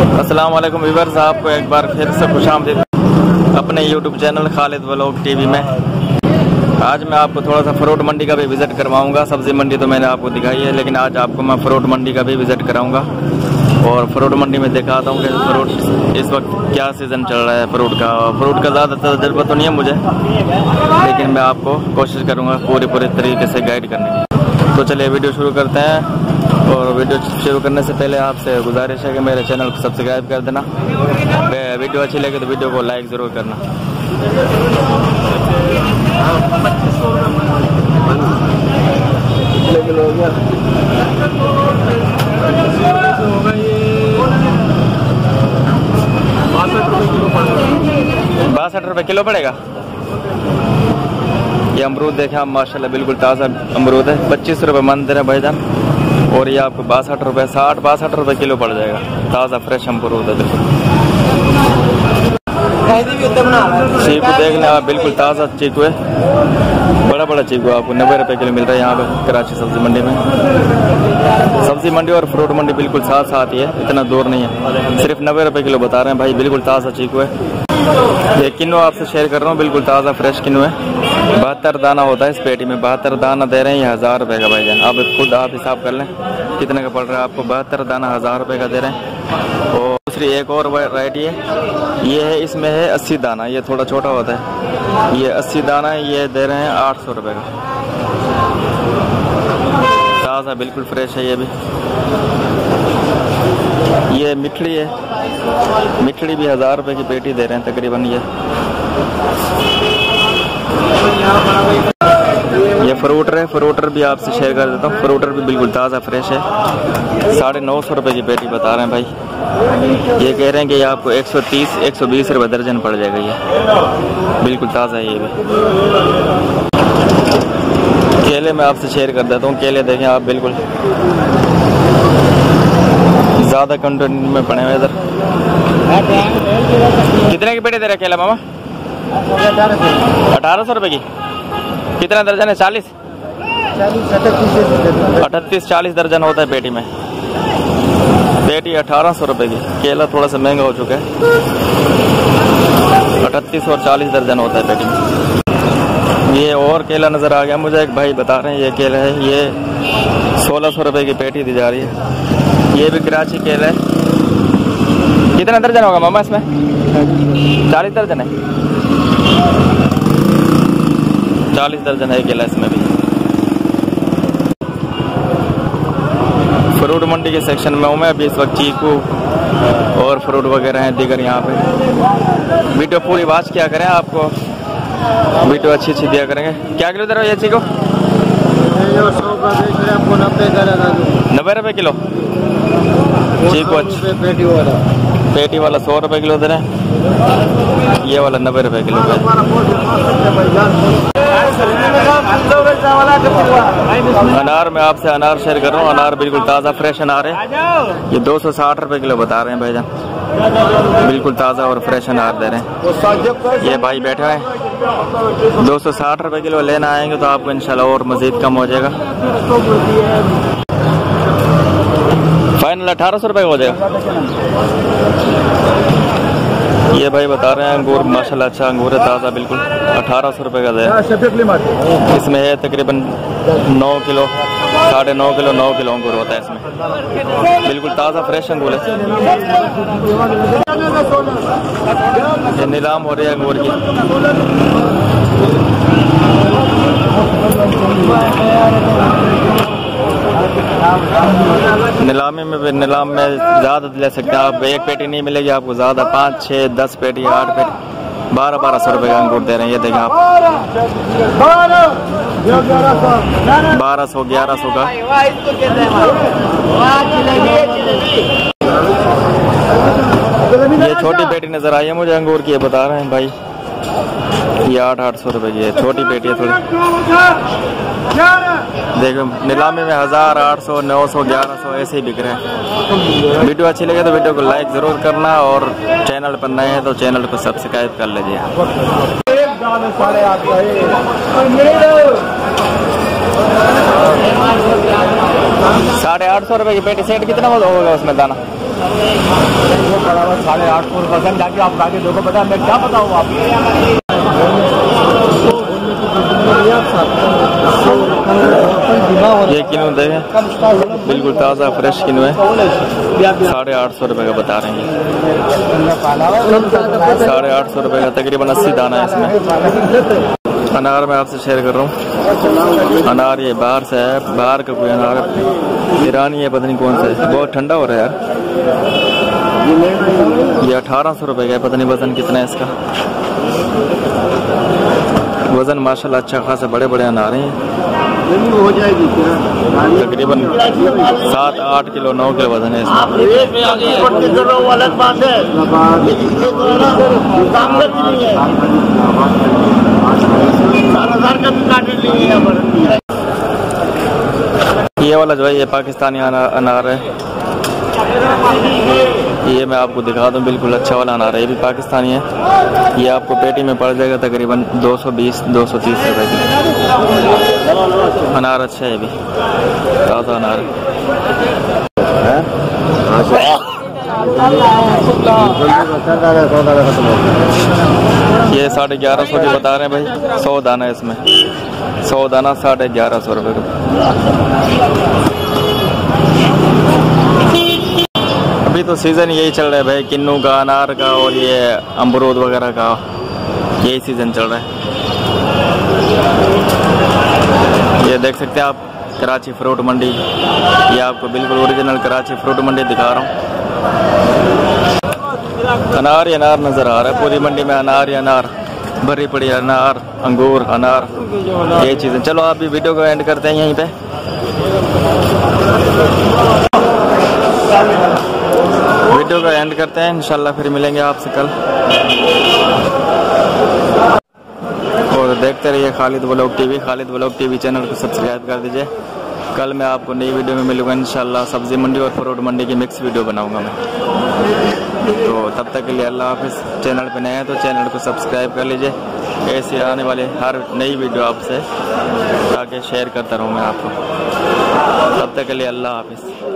अस्सलाम वालेकुम आपको एक बार फिर से खुश आमदीद अपने YouTube channel Khalid vlog TV में। आज मैं आपको थोड़ा सा फ्रूट मंडी का भी विज़िट करवाऊँगा। सब्ज़ी मंडी तो मैंने आपको दिखाई है, लेकिन आज आपको मैं फ्रूट मंडी का भी विज़िट कराऊँगा। और फ्रूट मंडी में दिखाता हूँ कि फ्रूट, इस वक्त क्या सीज़न चल रहा है फ्रूट का। फ्रूट का ज़्यादा तजर्बा तो नहीं है मुझे, लेकिन मैं आपको कोशिश करूँगा पूरे पूरे तरीके से गाइड करने की। तो चलिए वीडियो शुरू करते हैं। और वीडियो शुरू करने से पहले आपसे गुजारिश है कि मेरे चैनल को सब्सक्राइब कर देना। वीडियो अच्छी लगे तो वीडियो को लाइक ज़रूर करना। बासठ रुपये किलो पड़ेगा। ये अमरूद देखें आप, माशाल्लाह, बिल्कुल ताज़ा अमरूद है। पच्चीस रुपये मंदिर रहे भाईजान और ये आपको बासठ रुपये साठ, बासठ रुपये किलो पड़ जाएगा। ताज़ा फ्रेश अमरूद है देखो। चीकू देखने आप बिल्कुल ताज़ा चीकू है। बड़ा बड़ा चीकू आपको, नब्बे रुपये किलो मिल रहा है यहाँ पे, कराची सब्ज़ी मंडी में। सब्ज़ी मंडी और फ्रूट मंडी बिल्कुल साथ साथ ही है, इतना दूर नहीं है। सिर्फ़ नब्बे रुपये किलो बता रहे हैं, भाई, बिल्कुल ताज़ा चीकू है। ये किन्नू आपसे शेयर कर रहा हूँ, बिल्कुल ताज़ा फ्रेश किन्नू है। बहत्तर दाना होता है इस पेटी में, बहत्तर दाना दे रहे हैं, ये हज़ार रुपये का भाई जान। आप खुद आप हिसाब कर लें, कितने का पड़ रहा है आपको? बहत्तर दाना हज़ार रुपये का दे रहे हैं। और दूसरी एक और वैरायटी है, ये है, इसमें है अस्सी दाना, ये थोड़ा छोटा होता है। ये अस्सी दाना ये दे रहे हैं आठ सौ रुपये का। ताज़ा, बिल्कुल फ्रेश है ये भी। ये मिठड़ी है। मिठड़ी भी हज़ार रुपये की पेटी दे रहे हैं, तकरीबन ये। ये फ्रूटर है, फ्रूटर भी आपसे शेयर कर देता हूँ। फ्रूटर भी बिल्कुल ताज़ा फ्रेश है। साढ़े नौ सौ रुपये की पेटी बता रहे हैं भाई। ये कह रहे हैं कि आपको 130 120 रुपये दर्जन पड़ जाएगा ये। बिल्कुल ताज़ा है ये भी। केले मैं आपसे शेयर कर देता हूँ। केले देखें आप बिल्कुल। ज़्यादा कंटेंट में पड़े हुए इधर। कितने की पेटी दे केला मामा? अठारह सौ रुपये की। कितना दर्जन है? चालीस? अठतीस, चालीस दर्जन होता है पेटी में। पेटी अठारह सौ रुपये की। केला थोड़ा सा महँगा हो चुका है। अठतीस और चालीस दर्जन होता है पेटी में। ये और केला नज़र आ गया। मुझे एक भाई बता रहे हैं, ये केला है, ये सोलह सौ रुपये की पेटी दी जा रही है। ये भी कराची केला है। कितना दर्जन होगा मामा इसमें? चालीस दर्जन है। चालीस दर्जन है केला इसमें भी। फ्रूट मंडी के सेक्शन में हूँ मैं, अभी इस वक्त चीकू और फ्रूट वगैरह हैं, दीगर यहाँ पे। वीडियो पूरी वाच क्या करें आपको। वीडियो अच्छी अच्छी दिया करेंगे। क्या किलो दे रहे हो ये को नब्बे रुपये किलो। जी को पेटी वाला पेटी वाला सौ रुपये किलो दे रहे हैं। ये वाला नब्बे रुपये किलो अनार मैं आपसे अनार शेयर कर रहा हूँ। अनार बिल्कुल ताज़ा, फ्रेश अनार है। ये दो सौ साठ रुपये किलो बता रहे हैं भाईजान। बिल्कुल ताज़ा और फ्रेश अनार दे रहे हैं। ये भाई बैठे हैं। दो सौ साठ रुपये किलो लेना आएँगे तो आपको इंशाल्लाह और मज़ीद कम हो जाएगा। फाइनल अठारह सौ रुपये का हो जाएगा। ये भाई बता रहे हैं अंगूर माशाल्लाह अच्छा अंगूर है ताज़ा बिल्कुल। अठारह सौ रुपये का दे। इसमें है तकरीबन नौ किलो साढ़े नौ किलो नौ किलो अंगूर होता है इसमें। बिल्कुल ताज़ा फ्रेश अंगूर है। ये नीलाम हो रही है अंगूर की। नीलामी में भी नीलाम में ज़्यादा ले सकते हैं। आप एक पेटी नहीं मिलेगी, आपको ज़्यादा पाँच छः दस पेटी, आठ पेटी, बारह बारह सौ रुपये का अंगूर दे रहे हैं। ये देखें आप। बारह सौ, ग्यारह सौ का। ये छोटी पेटी नज़र आई है मुझे, अंगूर की, ये बता रहे हैं भाई। ये आठ आठ सौ रुपए की है। छोटी पेटी है थोड़ी। देखो, नीलामी में हज़ार आठ सौ, नौ सौ, ग्यारह सौ ऐसे ही बिक रहे हैं। वीडियो अच्छी लगे तो वीडियो को लाइक ज़रूर करना और चैनल पर नए हैं तो चैनल को सब्सक्राइब कर लीजिए। साढ़े आठ सौ रुपए की पेटी सेट कितना होगा उसमें दाना? साढ़े आठ सौ रुपये जाके आप आगे देखो बेटा मैं क्या बताऊँ आप ये किलो देखें बिल्कुल ताज़ा फ्रेश किलो है। साढ़े आठ सौ रुपये का बता रहे हैं। साढ़े आठ सौ रुपये का, तकरीबन अस्सी दाना है इसमें। अनार मैं आपसे शेयर कर रहा हूँ। अनार ये बाहर से है, बाहर का कोई अनार ईरानी है, पता नहीं कौन सा है। बहुत ठंडा हो रहा है यार। ये अठारह सौ रुपये का है, पता नहीं वज़न कितना है इसका। वज़न माशाल्लाह अच्छा खासा बड़े बड़े अनार हैं तकरीबन सात, आठ किलो, नौ किलो वज़न है इसका ये वाला जो है, ये पाकिस्तानी अनार है। ये मैं आपको दिखा दूँ, बिल्कुल अच्छा वाला अनार है। ये भी पाकिस्तानी है। ये आपको पेटी में पड़ जाएगा तकरीबन 220 230 रुपए की। अनार अच्छा है भी। ताज़ा अनार। ये साढ़े ग्यारह सौ की बता रहे हैं भाई। सौ दाना है इसमें। सौ दाना साढ़े ग्यारह सौ रुपये का। अभी तो सीज़न यही चल रहा है भाई। किन्नू का, अनार का और ये अमरूद वगैरह का यही सीज़न चल रहा है। ये देख सकते हैं आप, कराची फ्रूट मंडी। ये आपको बिल्कुल ओरिजिनल कराची फ्रूट मंडी दिखा रहा हूँ। अनार ही अनार नज़र आ रहा है। पूरी मंडी में अनार ही अनार भरी पड़ी अनार, अंगूर अनार, ये चीज़ें। चलो आप भी वीडियो को एंड करते हैं यहीं पे। वीडियो को एंड करते हैं। इंशाल्लाह फिर मिलेंगे आपसे कल। और देखते रहिए Khalid blog TV. Khalid blog TV channel को सब्सक्राइब कर दीजिए। कल मैं आपको नई वीडियो में मिलूँगा इंशाल्लाह। सब्ज़ी मंडी और फ्रूट मंडी की मिक्स वीडियो बनाऊँगा मैं। तो तब तक के लिए अल्लाह हाफिज़। चैनल पर नए हैं तो चैनल को सब्सक्राइब कर लीजिए। ऐसे आने वाले हर नई वीडियो आपसे ताकि शेयर करता रहूँ मैं आपको। तब तक के लिए अल्लाह हाफिज़।